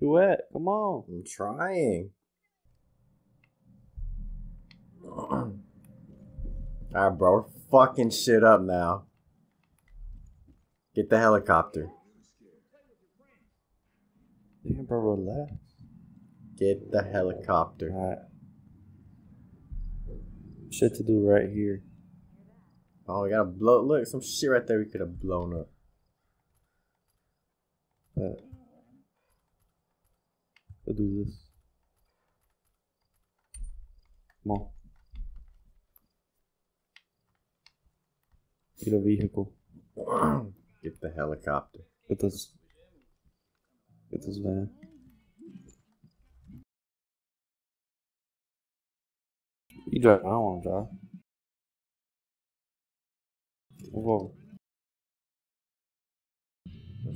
You at? Come on. I'm trying. Alright, bro. We're fucking shit up now. Get the helicopter. Damn, bro, relax. Get the helicopter. Alright. Shit to do right here. Oh, we gotta blow. Look, some shit right there we could have blown up. Alright. We'll do this. Come on. Get a vehicle. Get the helicopter. Get this. Get this van. You drive. I don't want to drive. Move over.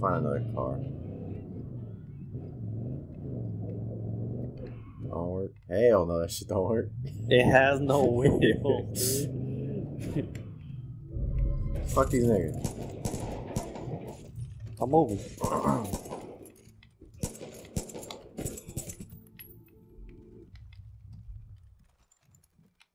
Find another car. Don't work. Hell no, that shit don't work. It has no wheel. Fuck these niggas. I'm moving.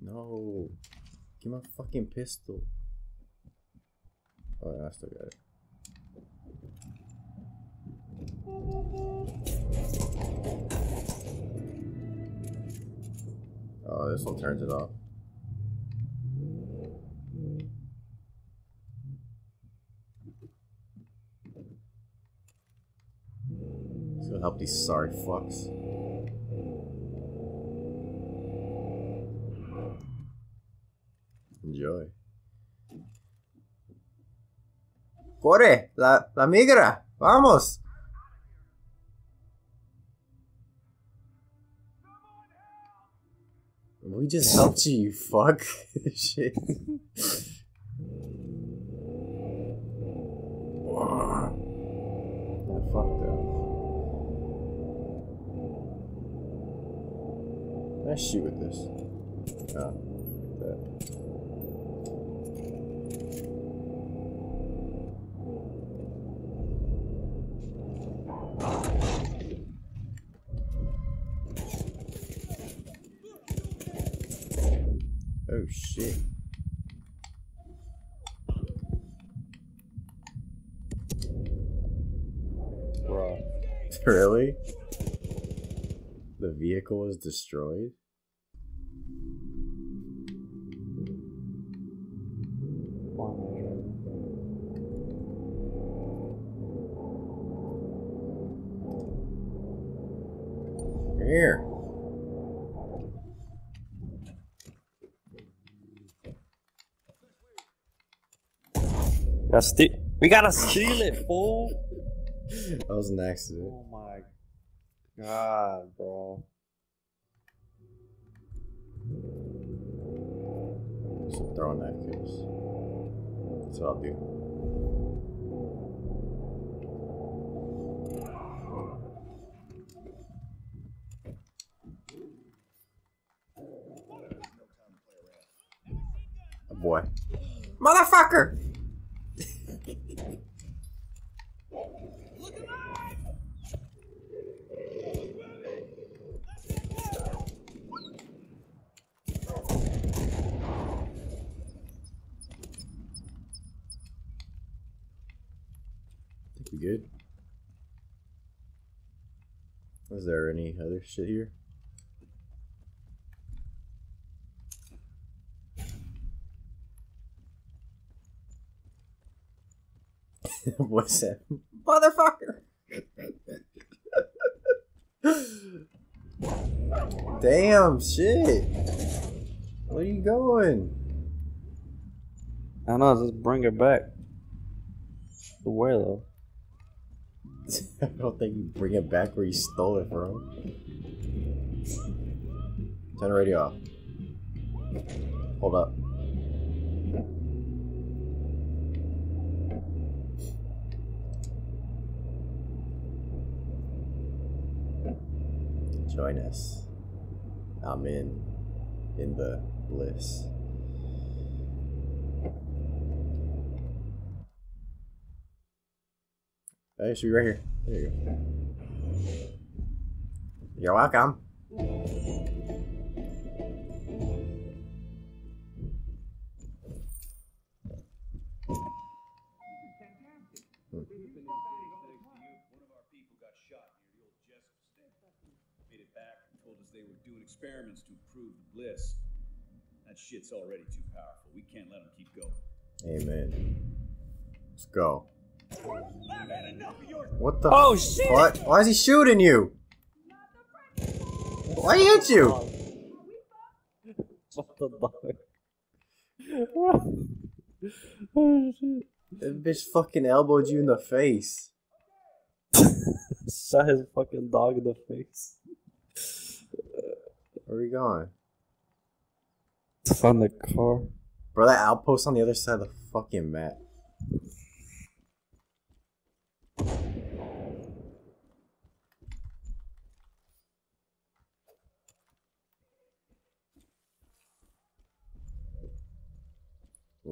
No. Give my fucking pistol. Oh, yeah, I still got it. Oh, this one turns it off. It's gonna help these sorry fucks. Enjoy. Corre, la, la migra, vamos. We just helped you, you fuck. Shit. Yeah, fuck that. Can I shoot with this? Oh, that. Oh shit. Bro. Really? The vehicle was destroyed? Why am I driving? Here. We gotta steal it, fool. That was an accident. God, bro. Some throwing knife case. That's what I'll do. Oh boy. Motherfucker! think we good. Is there any other shit here? What's that? Motherfucker! Damn shit! Where you going? I don't know, just bring her back. Where though? I don't think you bring it back where you stole it from. Turn the radio off. Hold up. Join us. I'm in in the bliss. Hey, should be right here. There you go. You're welcome. Made it back and told us they were doing experiments to improve the bliss. That shit's already too powerful. We can't let them keep going. Amen. Let's go. What the Oh, shit! What? Why is he shooting you? Why he hit you? What the dog? oh shit. That bitch fucking elbowed you in the face. Shot his fucking dog in the face. Where are we going? To find the car. Bro, that outpost on the other side of the fucking map.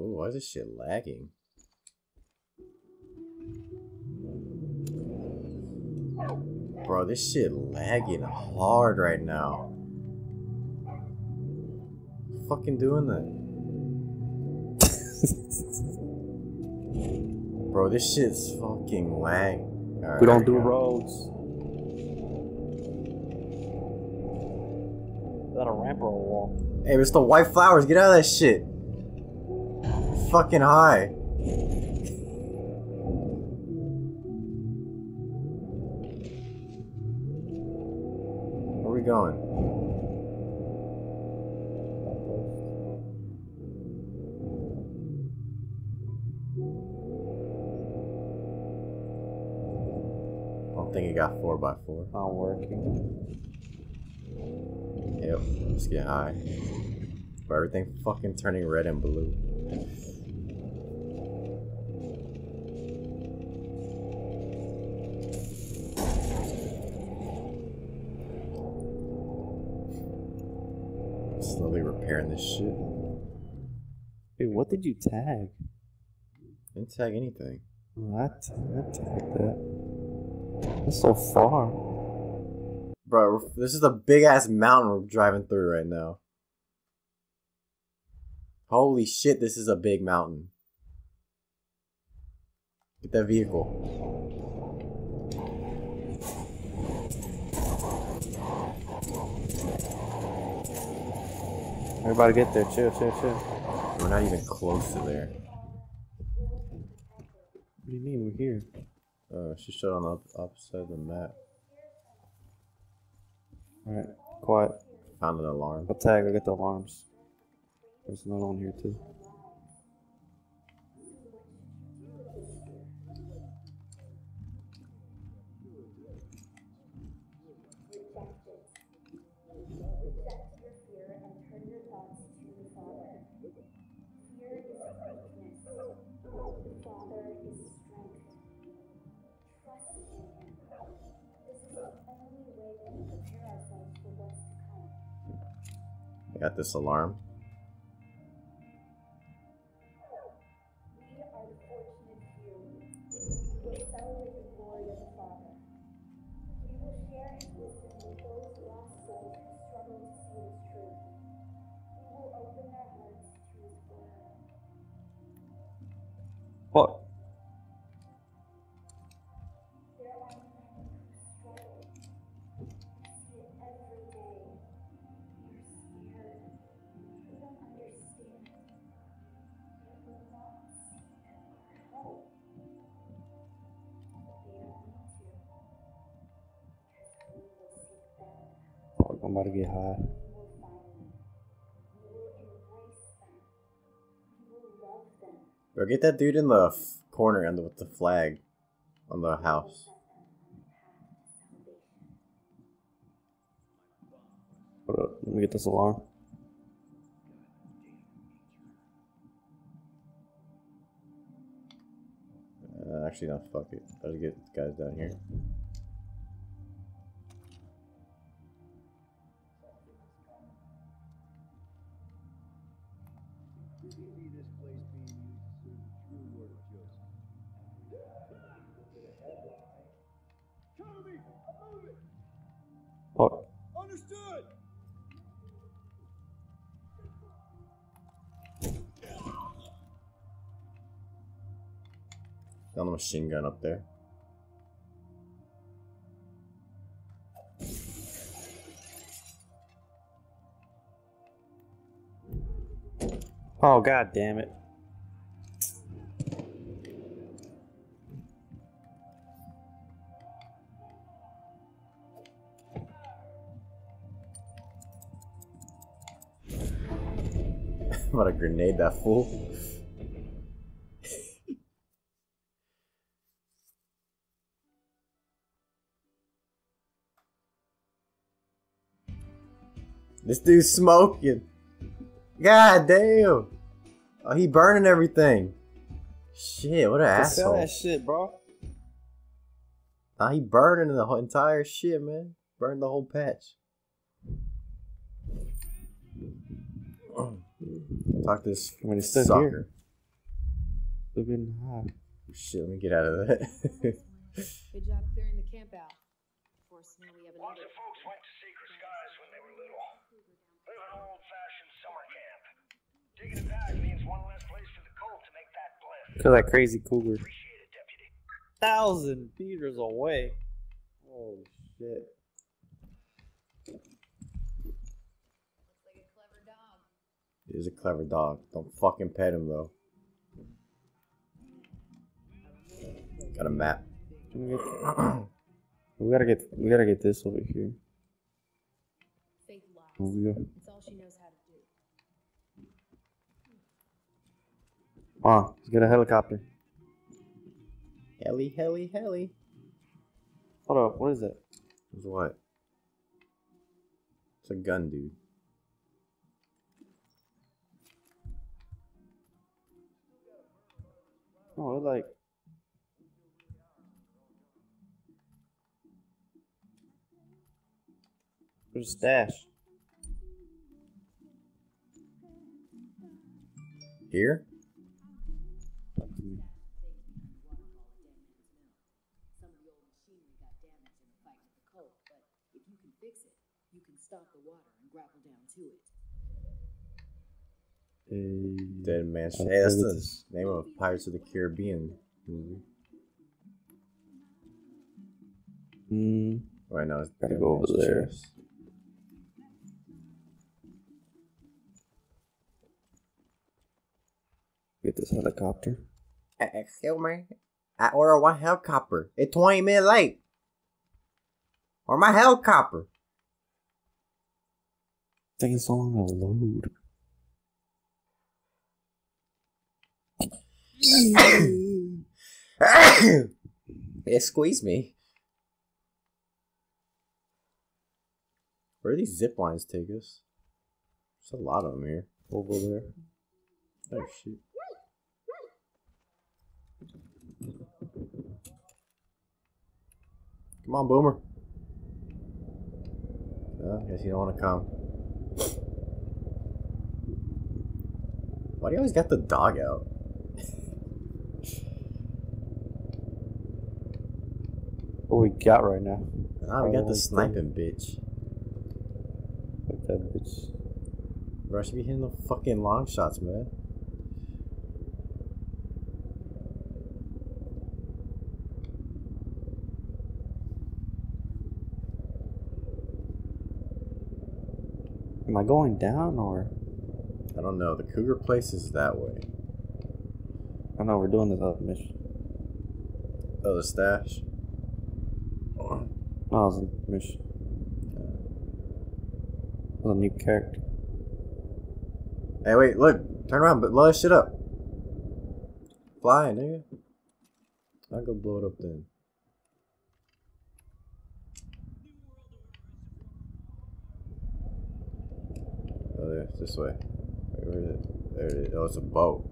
Ooh, why is this shit lagging? Bro, this shit lagging hard right now. Fucking doing that. Bro, this shit's fucking lag. Alright, We don't do roads. Is that a ramp or a wall? Hey, Mr. White Flowers, get out of that shit. Fucking high. Where are we going? I don't think it got 4x4. Not working. Yep, let's get high. But everything fucking turning red and blue. Shit. Dude, what did you tag? Didn't tag anything. Oh, I, t- I tagged that. That's so far. Bro, this is a big ass mountain we're driving through right now. Holy shit, this is a big mountain. Get that vehicle. Everybody get there. Chill, chill, chill. We're not even close to there. What do you mean we're here? Uh, she showed on the op- opposite side of the map. Alright, quiet. Found an alarm. I'll tag, I'll get the alarms. There's another one here too. Got this alarm. What? Fuck, I'm about get. Bro, get that dude in the corner and with the flag on the house. Hold up, let me get this alarm. Uh, actually, no, fuck it. Let's get guys down here. Fuck. Understood. Got a machine gun up there. Oh god damn it. Grenade that fool. this dude's smoking. God damn. Oh, he burning everything. Shit, what an Just Sell asshole. that shit, bro. Nah, he burning the whole entire shit, man. Burned the whole patch. Talk to this I mean, it's still sucker. here. Still getting high. Shit, let me get out of that. Good job clearing the camp out. Before snow, we have Lots of folks went to Secret Skies when they were little. Live an old-fashioned summer camp. Digging it back means one less place for the colt to make that blend. Kill that crazy cougar. Appreciate it, deputy. Thousand meters away. Holy shit. Looks like a clever dog. He's a clever dog. Don't fucking pet him though. Got a map. We, we gotta get we gotta get this over here. Faith Here lies. we go. It's all she knows how to do. Ah, let's get a helicopter. Heli, heli, heli. Hold up, what is that? It's what? It's a gun, dude. Can like. it, Dash? Here? stop the water and grapple down to it. Dead Man's Hey, that's the name of Pirates of the Caribbean movie. Mm, Right now, it's Gotta Dead go over there. Chest. get this helicopter. Uh, Excuse me. I order one helicopter. It's 20 minutes late. Or my helicopter. Taking so long to load. It squeezed me. Where do these zip lines take us? There's a lot of them here. Over there. Oh shit. Come on, Boomer. Uh, guess you don't want to come. Why do you always got the dog out? We got right now? Ah, we got the sniping bitch. Like that bitch. Bro, I should be hitting the fucking long shots, man. Am I going down or? I don't know. The cougar place is that way. I know we're doing this other mission. Oh, the stash. Oh, it was a mission. It was a new character. Hey, wait, look. Turn around, but blow that shit up. Fly, nigga. I'll go blow it up then. Oh, there, it's this way. Wait, where is it? There it is. Oh, it's a boat.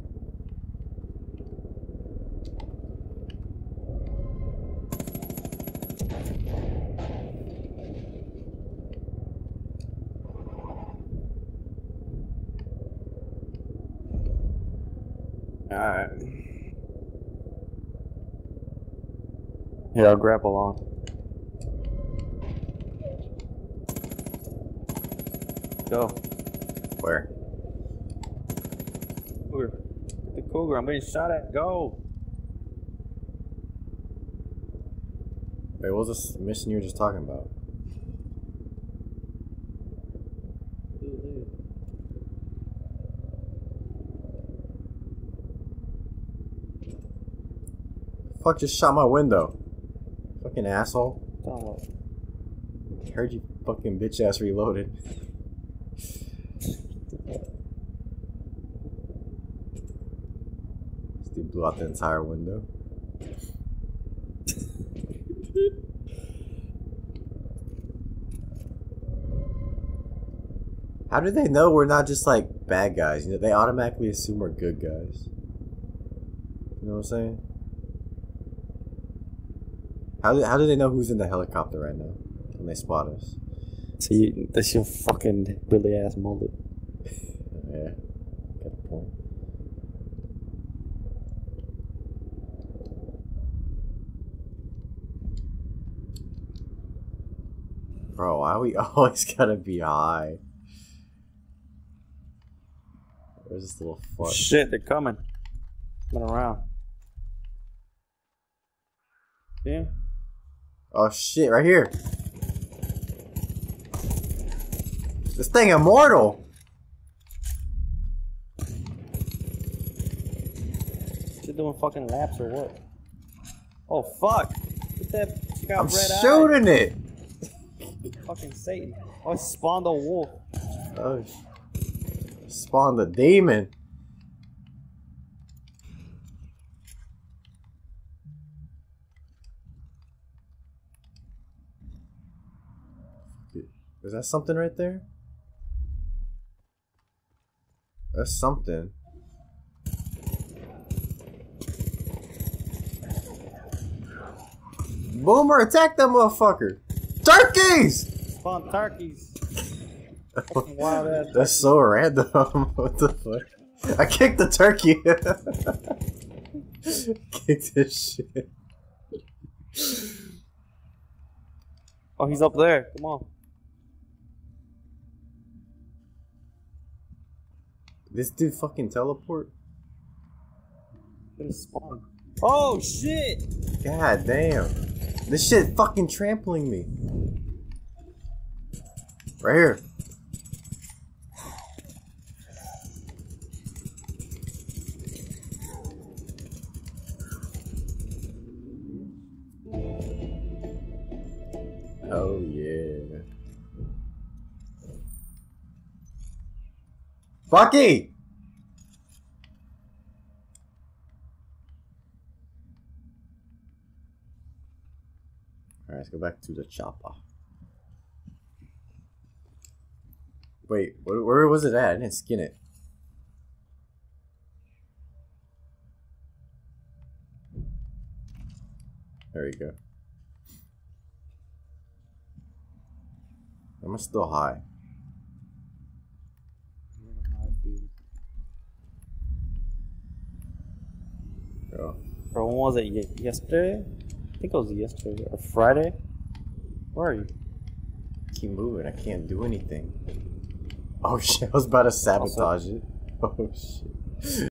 Alright. Here, I'll grapple on. go. Where? Cougar. The cougar. I'm being shot at. Go. Wait, what was this mission you were just talking about? Fuck just shot my window. Fucking asshole. Oh, Heard you fucking bitch ass reloaded. This dude blew out the entire window. How do they know we're not just like bad guys? You know, they automatically assume we're good guys. You know what I'm saying? How do, how do they know who's in the helicopter right now when they spot us? So you, that's your fucking Billy ass mullet. Yeah, got a point. Bro, why we always gotta be high? Where's this little fuck? Shit, they're coming. Coming around. Yeah. Oh shit, right here. This thing immortal. She doing fucking laps or what? Oh fuck! Get that got I'm red shooting it. Fucking Satan. Oh, it spawned a wolf. Oh, sh- spawn the demon. Is that something right there? That's something. Boomer, attack that motherfucker! Turkeys! Spawn turkeys. Fucking wild ass. That's so random. what the fuck? I kicked the turkey. kicked this shit. Oh, he's up there. Come on. This dude fucking teleport? Gonna spawn. Oh shit! God damn. This shit fucking trampling me. Right here. Bucky! Alright, let's go back to the chopper. Wait, where, was it at? I didn't skin it. There you go. I'm still high? Bro, when was it? Yesterday? I think it was yesterday or Friday. Where are you? Keep moving. I can't do anything. Oh shit! I was about to sabotage it. Oh shit!